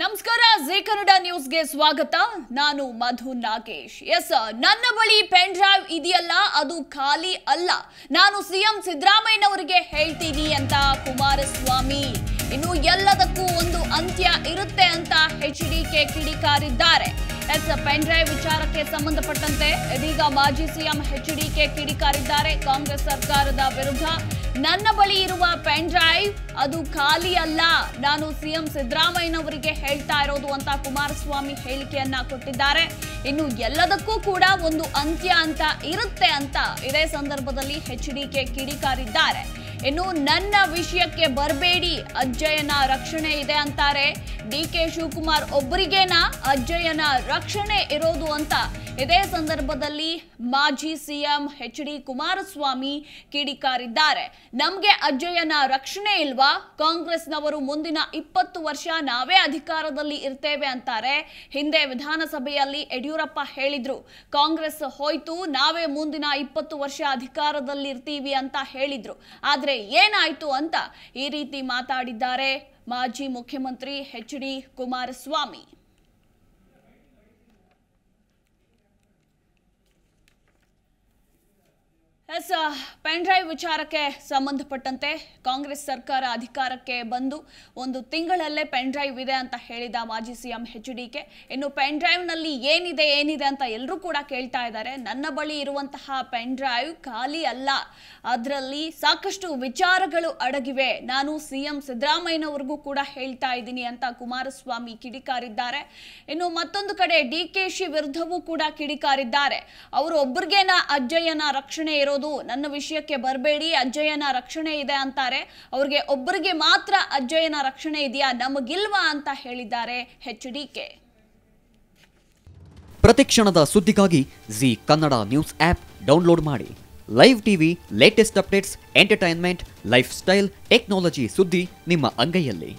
ನಮಸ್ಕಾರ, ಜಿ ಕನ್ನಡ ನ್ಯೂಸ್ಗೆ ಸ್ವಾಗತ. ನಾನು ಮಧು ನಾಗೇಶ್. ಎಸ್, ನನ್ನ ಬಳಿ ಪೆನ್ ಡ್ರೈವ್ ಇದೆಯಲ್ಲ? ಅದು ಖಾಲಿ ಅಲ್ಲ. ನಾನು ಸಿಎಂ ಸಿದ್ದರಾಮಯ್ಯನವರಿಗೆ ಹೇಳ್ತೀನಿ ಅಂತ ಕುಮಾರಸ್ವಾಮಿ. ಇನ್ನು ಎಲ್ಲದಕ್ಕೂ ಒಂದು ಅಂತ್ಯ ಇರುತ್ತೆ ಅಂತ ಎಚ್ ಡಿ ಕೆ ಕಿಡಿಕಾರಿದ್ದಾರೆ. ಎಸ್ ಪೆನ್ ಡ್ರೈವ್ ವಿಚಾರಕ್ಕೆ ಸಂಬಂಧಪಟ್ಟಂತೆ ಇದೀಗ ಮಾಜಿ ಸಿಎಂ ಎಚ್ ಡಿ ಕೆ ಕಿಡಿಕಾರಿದ್ದಾರೆ. ಕಾಂಗ್ರೆಸ್ ಸರ್ಕಾರದ ವಿರುದ್ಧ ನನ್ನ ಬಳಿ ಇರುವ ಪೆನ್ ಡ್ರೈವ್ ಅದು ಖಾಲಿ ಅಲ್ಲ. ನಾನು ಸಿಎಂ ಸಿದ್ದರಾಮಯ್ಯನವರಿಗೆ ಹೇಳ್ತಾ ಇರೋದು ಅಂತ ಕುಮಾರಸ್ವಾಮಿ ಹೇಳಿಕೆಯನ್ನ ಕೊಟ್ಟಿದ್ದಾರೆ. ಇನ್ನು ಎಲ್ಲದಕ್ಕೂ ಕೂಡ ಒಂದು ಅಂತ್ಯ ಅಂತ ಇರುತ್ತೆ ಅಂತ ಇದೇ ಸಂದರ್ಭದಲ್ಲಿ ಎಚ್ ಡಿ ಕೆ ಕಿಡಿಕಾರಿದ್ದಾರೆ. ಇನ್ನು ನನ್ನ ವಿಷಯಕ್ಕೆ ಬರಬೇಡಿ. ಅಜ್ಜಯ್ಯನ ರಕ್ಷಣೆ ಇದೆ ಅಂತಾರೆ. ಡಿ ಕೆ ಶಿವಕುಮಾರ್ ಒಬ್ಬರಿಗೇನ ಅಜ್ಜಯ್ಯನ ರಕ್ಷಣೆ ಇರೋದು ಅಂತ. ಇದೇ ಸಂದರ್ಭದಲ್ಲಿ ಮಾಜಿ ಸಿಎಂ ಎಚ್ ಡಿ ಕುಮಾರಸ್ವಾಮಿ ಕಿಡಿಕಾರಿದ್ದಾರೆ. ನಮ್ಗೆ ಅಜ್ಜಯ್ಯನ ರಕ್ಷಣೆ ಇಲ್ವಾ? ಕಾಂಗ್ರೆಸ್ನವರು ಮುಂದಿನ ಇಪ್ಪತ್ತು ವರ್ಷ ನಾವೇ ಅಧಿಕಾರದಲ್ಲಿ ಇರ್ತೇವೆ ಅಂತಾರೆ. ಹಿಂದೆ ವಿಧಾನಸಭೆಯಲ್ಲಿ ಯಡಿಯೂರಪ್ಪ ಹೇಳಿದ್ರು, ಕಾಂಗ್ರೆಸ್ ಹೋಯ್ತು, ನಾವೇ ಮುಂದಿನ ಇಪ್ಪತ್ತು ವರ್ಷ ಅಧಿಕಾರದಲ್ಲಿ ಇರ್ತೀವಿ ಅಂತ ಹೇಳಿದ್ರು. ಆದ್ರೆ ಏನಾಯ್ತು ಅಂತ ಈ ರೀತಿ ಮಾತಾಡಿದ್ದಾರೆ ಮಾಜಿ ಮುಖ್ಯಮಂತ್ರಿ H D Kumaraswamy. S pen drive ವಿಚಾರಕ್ಕೆ ಸಂಬಂಧಪಟ್ಟಂತೆ ಕಾಂಗ್ರೆಸ್ ಸರ್ಕಾರ ಅಧಿಕಾರಕ್ಕೆ ಬಂದು ಒಂದು ತಿಂಗಳಲ್ಲೇ ಪೆನ್ ಡ್ರೈವ್ ಇದೆ ಅಂತ ಹೇಳಿದ ಮಾಜಿ ಸಿಎಂ ಎಚ್ ಡಿ ಕೆ. ಇನ್ನು ಪೆನ್ ಡ್ರೈವ್ನಲ್ಲಿ ಏನಿದೆ ಏನಿದೆ ಅಂತ ಎಲ್ಲರೂ ಕೂಡ ಕೇಳ್ತಾ ಇದ್ದಾರೆ. ನನ್ನ ಬಳಿ ಇರುವಂತಹ ಪೆನ್ ಡ್ರೈವ್ ಖಾಲಿ ಅಲ್ಲ. ಅದರಲ್ಲಿ ಸಾಕಷ್ಟು ವಿಚಾರಗಳು ಅಡಗಿವೆ. ನಾನು ಸಿಎಂ ಸಿದ್ದರಾಮಯ್ಯನವ್ರಿಗೂ ಕೂಡ ಹೇಳ್ತಾ ಇದ್ದೀನಿ ಅಂತ ಕುಮಾರಸ್ವಾಮಿ ಕಿಡಿಕಾರಿದ್ದಾರೆ. ಇನ್ನು ಮತ್ತೊಂದು ಕಡೆ ಡಿ ಕೆ ಶಿ ವಿರುದ್ಧವೂ ಕೂಡ ಕಿಡಿಕಾರಿದ್ದಾರೆ. ಅವರು ಒಬ್ಬರಿಗೇನ ಅಜ್ಜಯ್ಯನ ರಕ್ಷಣೆ ಇರೋದು ನನ್ನ ವಿಷಯಕ್ಕೆ ಬರಬೇಡಿ, ಅಜ್ಜಯ್ಯನ ರಕ್ಷಣೆ ಇದೆ ಅಂತಾರೆ. ಅವ್ರಿಗೆ ಒಬ್ಬರಿಗೆ ಮಾತ್ರ ಅಜ್ಜಯ್ಯನ ರಕ್ಷಣೆ ಇದೆಯಾ, ನಮಗಿಲ್ವಾ ಅಂತ ಹೇಳಿದ್ದಾರೆ ಎಚ್ ಡಿ ಕೆ. ಪ್ರತಿಕ್ಷಣದ ಸುದ್ದಿಗಾಗಿ Zee Kannada news app download ಮಾಡಿ. Live TV, latest updates, entertainment, lifestyle, technology ಸುದ್ದಿ ನಿಮ್ಮ ಅಂಗೈಯಲ್ಲಿ.